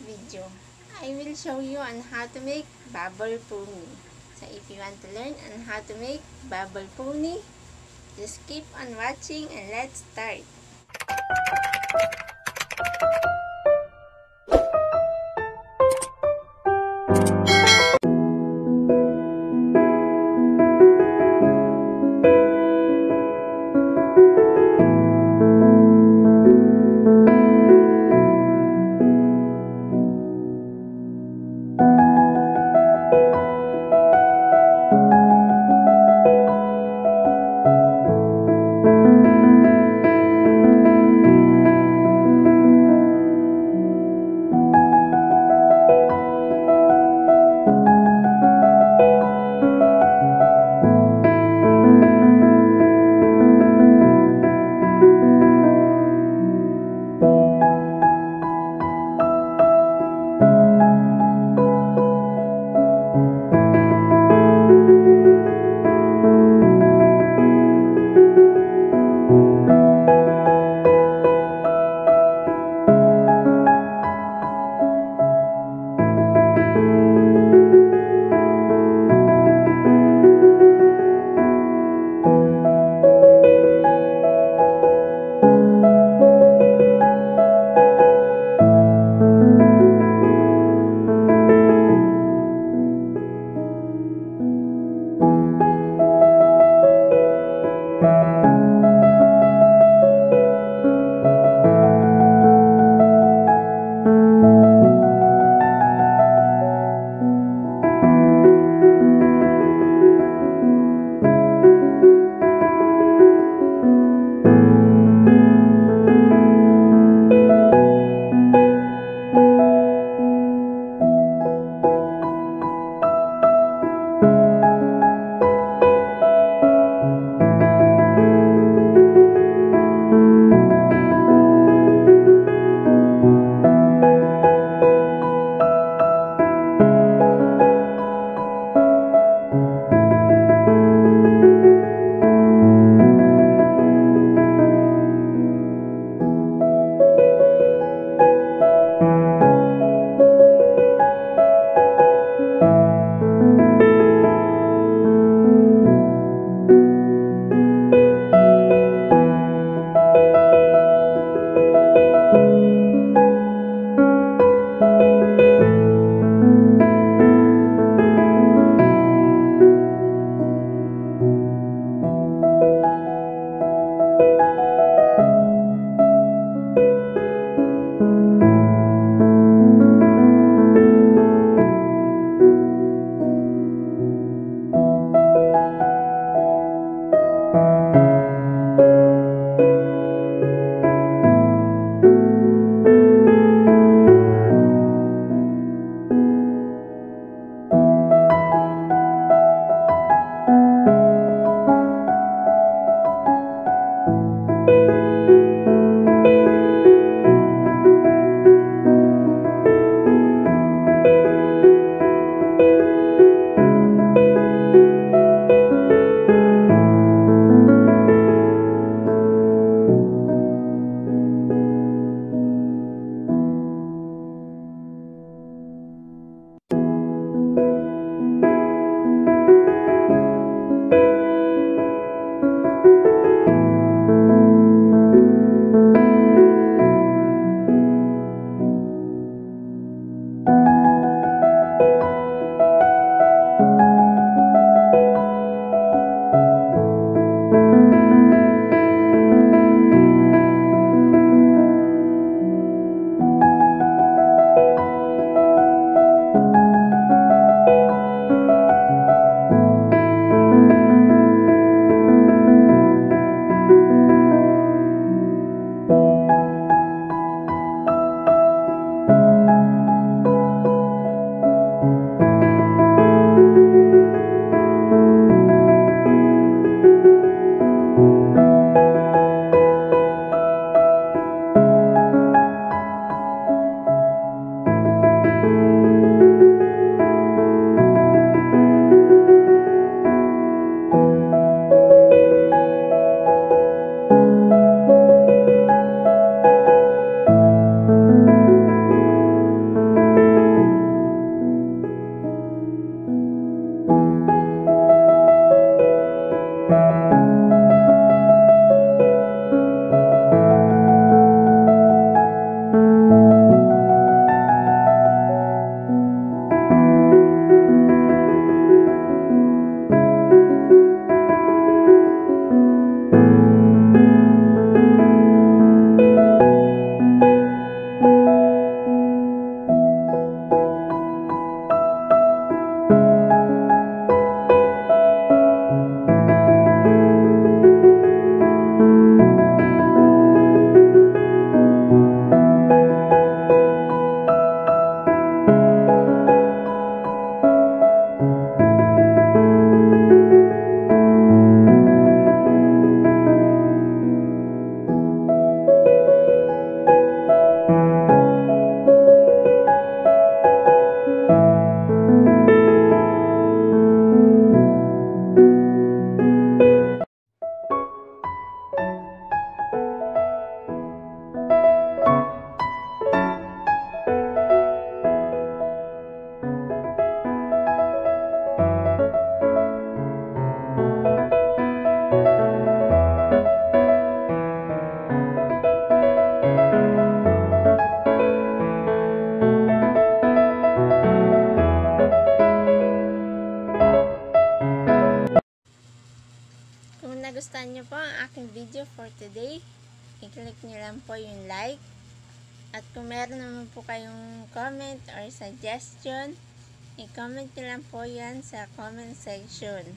video, I will show you on how to make bubble pony. So if you want to learn on how to make bubble pony, just keep on watching and let's start. Aking video for today, i-click nyo lang po yung like. At kung meron naman po kayong comment or suggestion, i-comment nyo lang po yan sa comment section.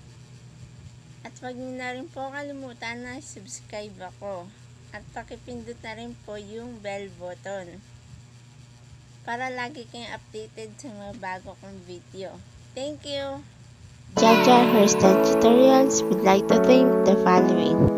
At wag nyo na rin po kalimutan na subscribe ako. At pakipindot na rin po yung bell button. Para lagi kayong updated sa mga bago kong video. Thank you! Jaja Hairstyle Tutorials would like to thank the following.